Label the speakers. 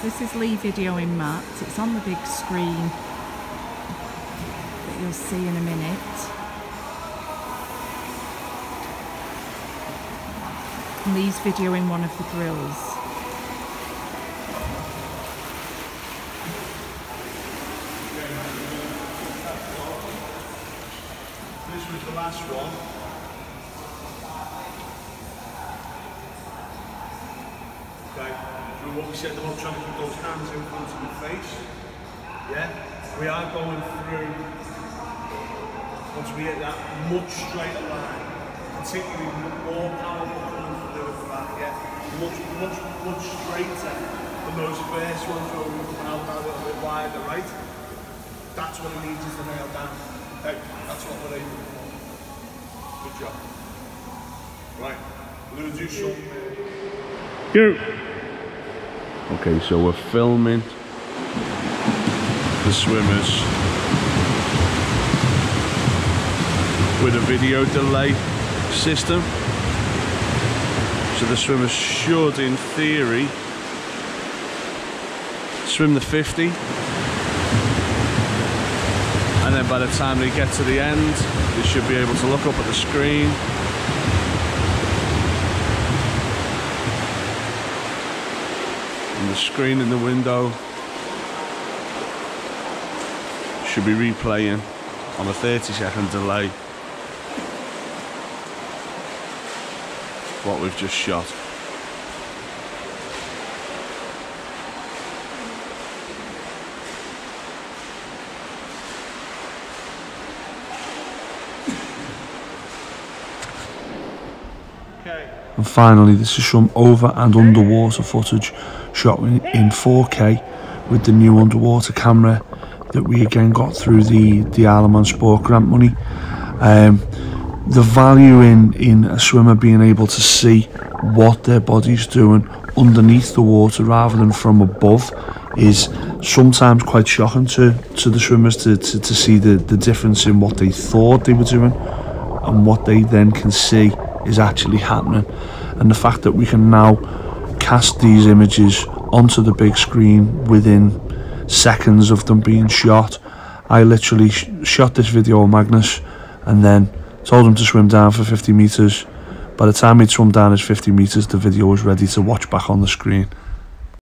Speaker 1: This is Lee videoing Matt. It's on the big screen that you'll see in a minute. And Lee's videoing one of the drills.
Speaker 2: This was the last one. Okay, so what we said about trying to keep those hands in front of the face. Yeah, we are going through, once we hit that much straighter line, particularly more powerful coming through the back, yeah, much, much, much straighter than those first ones where we come out a little bit wider, right? That's what it needs is to nail down. Hey, that's what we're aiming for. Good job. Right, we're going to do.
Speaker 3: Go. Okay, so we're filming the swimmers with a video delay system. So the swimmers should, in theory, swim the 50. And then by the time they get to the end, they should be able to look up at the screen and the screen in the window. Should be replaying on a 30 second delay. What we've just shot.
Speaker 4: And finally, this is some over and underwater footage shot in in 4K with the new underwater camera that we again got through the the Isle Sport grant money. Um, the value in in a swimmer being able to see what their body's doing underneath the water rather than from above is sometimes quite shocking to to the swimmers to, to, to see the, the difference in what they thought they were doing and what they then can see is actually happening and the fact that we can now cast these images onto the big screen within seconds of them being shot. I literally sh shot this video of Magnus and then told him to swim down for 50 meters. By the time he'd swum down his 50 meters the video was ready to watch back on the screen